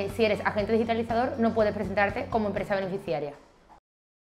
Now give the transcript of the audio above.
Eh, si eres agente digitalizador no puedes presentarte como empresa beneficiaria.